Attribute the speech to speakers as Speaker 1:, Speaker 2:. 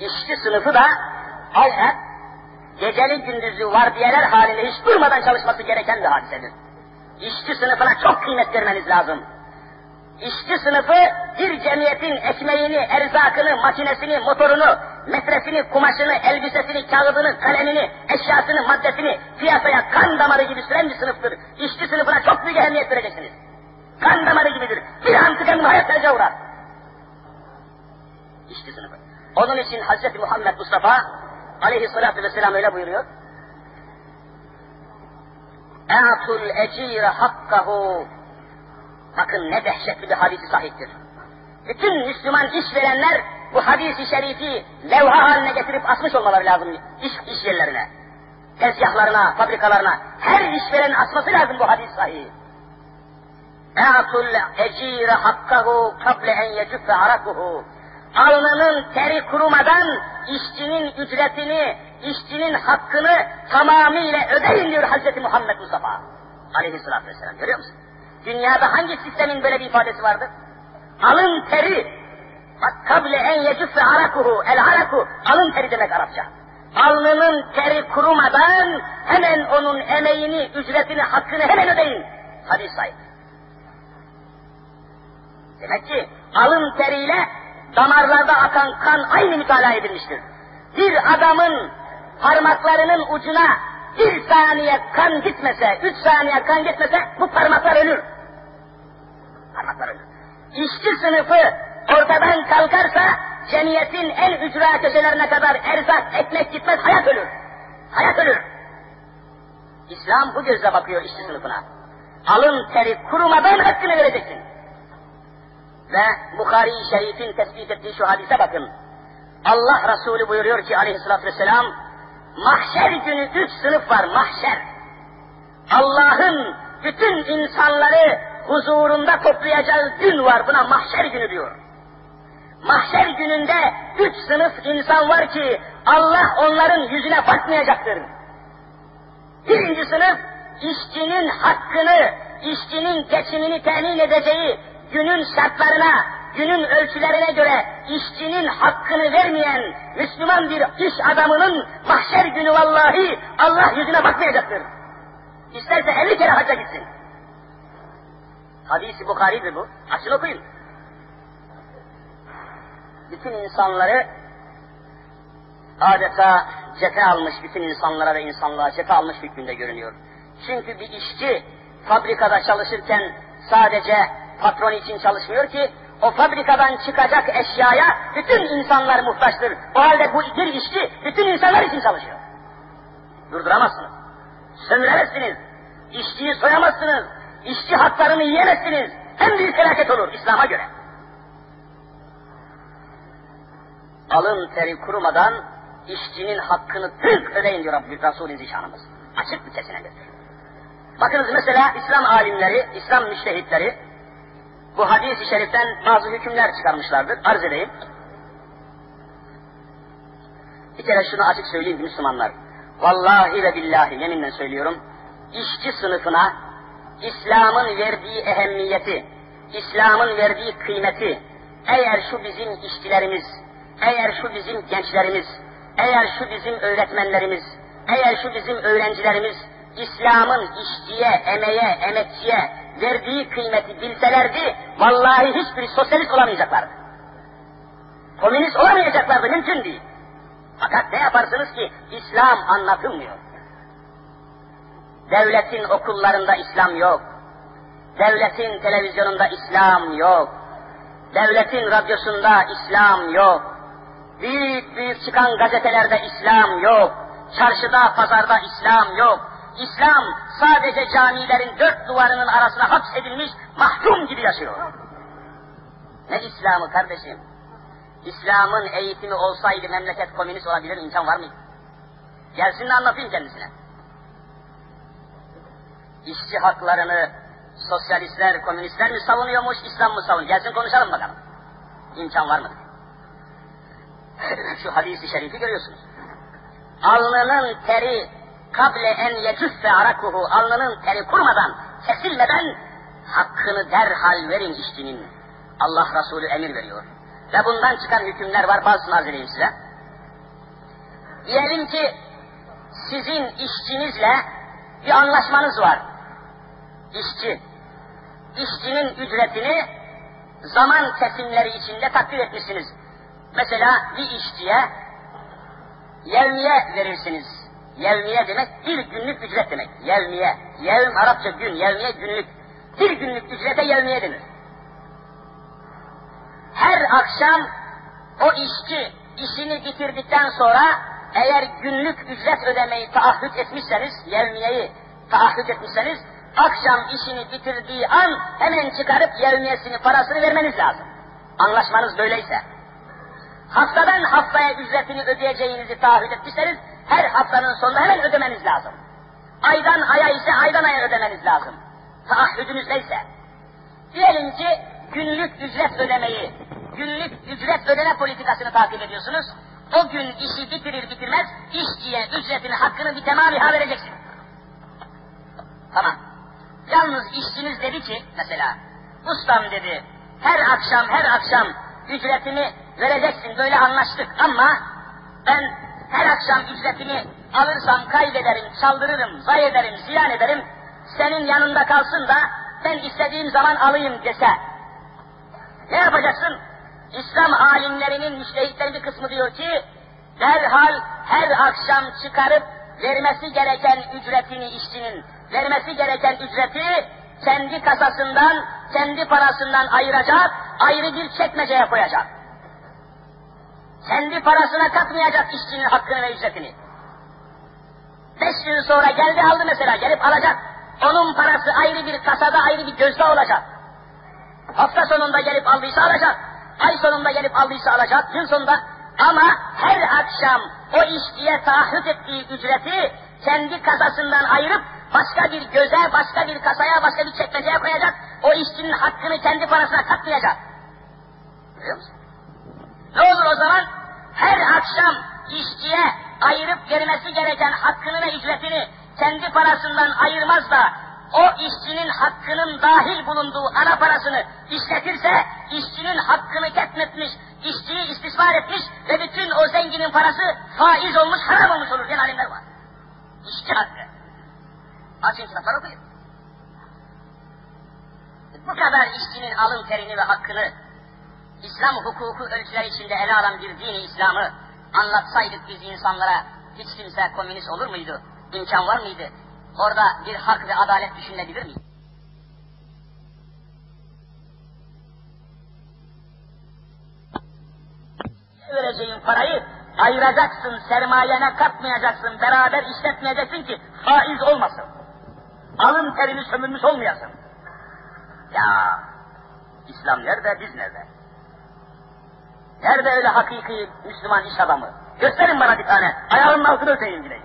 Speaker 1: İşçi sınıfı da aynen geceli gündüzlü vardiyeler halinde hiç durmadan çalışması gereken bir hadisedir. İşçi sınıfına çok kıymet vermeniz lazım. İşçi sınıfı bir cemiyetin ekmeğini, erzakını, makinesini, motorunu, metresini, kumaşını, elbisesini, kağıdını, kalemini, eşyasını, maddesini piyasaya kan damarı gibi süren bir sınıftır. İşçi sınıfına çok büyük ehemmiyet vereceksiniz. Kan damarı gibidir. Bir an tıkanma hayat uğrar. İşçi sınıfı. Onun için Hz. Muhammed Mustafa aleyhissalatü vesselam öyle buyuruyor. E'atul ecire hakkahu Bakın ne dehşetli bir hadisi sahiptir. Bütün Müslüman işverenler bu hadisi şerifi levha haline getirip asmış olmaları lazım iş, iş yerlerine. Tezgahlarına, fabrikalarına, her işveren asması lazım bu hadis sahihi. E'atul ecire hakkahu kable en yecüffe arakuhu. Alnının teri kurumadan işçinin ücretini, işçinin hakkını tamamıyla ödeyin diyor Hz. Muhammed Mustafa. Aleyhisselatü Vesselam. Görüyor musun? Dünyada hangi sistemin böyle bir ifadesi vardır? Alın teri. Bak kable en yecüffe arakuhu. El araku. Alın teri demek Arapça. Alnının teri kurumadan hemen onun emeğini, ücretini, hakkını hemen ödeyin. Hadis sahip. Demek ki alın teriyle damarlarda akan kan aynı mütalaa edilmiştir. Bir adamın parmaklarının ucuna bir saniye kan gitmese, üç saniye kan gitmese bu parmaklar ölür. Parmaklar ölür. İşçi sınıfı ortadan kalkarsa cemiyetin en ücra köşelerine kadar erzak, ekmek gitmez, hayat ölür. Hayat ölür. İslam bu gözle bakıyor işçi sınıfına. Alın teri kurumadan hakkını vereceksin. Ve Bukhari-i Şerif'in tespit ettiği şu hadise bakın. Allah Resulü buyuruyor ki aleyhissalatü vesselam, mahşer günü üç sınıf var, mahşer. Allah'ın bütün insanları huzurunda toplayacağı gün var, buna mahşer günü diyor. Mahşer gününde üç sınıf insan var ki Allah onların yüzüne bakmayacaktır. Birinci sınıf işçinin hakkını, işçinin geçimini temin edeceği günün şartlarına, günün ölçülerine göre işçinin hakkını vermeyen Müslüman bir iş adamının mahşer günü vallahi Allah yüzüne bakmayacaktır. İsterse elli kere hacca gitsin. Hadisi Bukhari'dir bu. Açın okuyun. Bütün insanları adeta cephe almış, bütün insanlara ve insanlığa cephe almış hükmünde görünüyor. Çünkü bir işçi fabrikada çalışırken sadece patron için çalışmıyor ki, o fabrikadan çıkacak eşyaya bütün insanlar muhtaçtır. O halde bu bir işçi bütün insanlar için çalışıyor. Durduramazsınız. Sömüremezsiniz. İşçiyi soyamazsınız. İşçi haklarını yiyemezsiniz. En büyük felaket olur İslam'a göre. Alın teri kurumadan işçinin hakkını tık ödeyin diyor Rabbim Resulü Zişanımız. Açık bir kesinendir. Bakınız mesela İslam alimleri, İslam müştehitleri bu hadis-i şeriften bazı hükümler çıkarmışlardır. Arz edeyim. Bir kere şunu açık söyleyeyim Müslümanlar. Vallahi ve billahi yeminle söylüyorum. İşçi sınıfına İslam'ın verdiği ehemmiyeti, İslam'ın verdiği kıymeti, eğer şu bizim işçilerimiz, eğer şu bizim gençlerimiz, eğer şu bizim öğretmenlerimiz, eğer şu bizim öğrencilerimiz, İslam'ın işçiye, emeğe, emekçiye verdiği kıymeti bilselerdi, vallahi hiçbir sosyalist olamayacaklardı. Komünist olamayacaklardı, mümkün değil. Fakat ne yaparsınız ki İslam anlatılmıyor. Devletin okullarında İslam yok. Devletin televizyonunda İslam yok. Devletin radyosunda İslam yok. Büyük büyük çıkan gazetelerde İslam yok. Çarşıda, pazarda İslam yok. İslam sadece camilerin dört duvarının arasına hapsedilmiş mahkum gibi yaşıyor. Ne İslam'ı kardeşim? İslam'ın eğitimi olsaydı memleket komünist olabilir imkan var mıydı? Gelsin de anlatayım kendisine. İşçi haklarını sosyalistler, komünistler mi savunuyormuş, İslam mı savunuyor? Gelsin konuşalım bakalım. İmkan var mıdır? Şu hadisi şerifi görüyorsunuz. Alnının teri kable en yecüffe arakuhu alnının teri kurmadan, kesilmeden hakkını derhal verin işçinin. Allah Resulü emir veriyor. Ve bundan çıkan hükümler var bazısını arz edeyim size. Diyelim ki sizin işçinizle bir anlaşmanız var. İşçi. İşçinin ücretini zaman kesimleri içinde takdir etmişsiniz. Mesela bir işçiye yevmiye verirsiniz. Yevmiye demek bir günlük ücret demek. Yevmiye. Yevm Arapça gün, yevmiye günlük. Bir günlük ücrete yevmiye denir. Her akşam o işçi işini bitirdikten sonra eğer günlük ücret ödemeyi taahhüt etmişseniz, yevmiyeyi taahhüt etmişseniz, akşam işini bitirdiği an hemen çıkarıp yevmiyesini, parasını vermeniz lazım. Anlaşmanız böyleyse. Haftadan haftaya ücretini ödeyeceğinizi taahhüt etmişseniz, her haftanın sonunda hemen ödemeniz lazım. Aydan aya ise aydan aya ödemeniz lazım. Taahhüdünüz neyse. Diyelim ki günlük ücret ödemeyi, günlük ücret ödeme politikasını takip ediyorsunuz. O gün işi bitirir bitirmez işçiye ücretini hakkını bir temamiha vereceksin. Tamam. Yalnız işçiniz dedi ki mesela, ustam dedi, her akşam her akşam ücretini vereceksin böyle anlaştık ama ben her akşam ücretini alırsam kaybederim, çaldırırım, zay ederim, ziyan ederim, senin yanında kalsın da ben istediğim zaman alayım dese. Ne yapacaksın? İslam alimlerinin müştehitlerin bir kısmı diyor ki, derhal her akşam çıkarıp vermesi gereken ücretini işçinin, vermesi gereken ücreti kendi kasasından, kendi parasından ayıracak, ayrı bir çekmeceye koyacak. Kendi parasına katmayacak işçinin hakkını ve ücretini. Beş gün sonra geldi aldı mesela, gelip alacak. Onun parası ayrı bir kasada, ayrı bir gözde olacak. Hafta sonunda gelip aldıysa alacak. Ay sonunda gelip aldıysa alacak, gün sonunda. Ama her akşam o işçiye taahhüt ettiği ücreti kendi kasasından ayırıp başka bir göze, başka bir kasaya, başka bir çekmeceye koyacak. O işçinin hakkını kendi parasına katmayacak. Görüyor musun? Ne olur o zaman? Her akşam işçiye ayırıp vermesi gereken hakkını ve ücretini kendi parasından ayırmaz da o işçinin hakkının dahil bulunduğu ana parasını işletirse işçinin hakkını ketmetmiş, işçiyi istismar etmiş ve bütün o zenginin parası faiz olmuş, haram olmuş olur diyen alimler var. İşçi hakkı. Açın kitapları okuyun. Bu kadar işçinin alın terini ve hakkını İslam hukuku ölçüler içinde ele alan bir dini İslam'ı anlatsaydık biz insanlara hiç kimse komünist olur muydu? İmkan var mıydı? Orada bir hak ve adalet düşünebilir miydi? vereceğin parayı ayıracaksın, sermayene katmayacaksın, beraber işletmeyeceksin ki faiz olmasın. Alın terini sömürmüş olmayasın. Ya İslam nerede, biz nerede? Nerede öyle hakiki Müslüman iş adamı? Gösterin bana bir tane. Ayağının altını öteyim gideyim.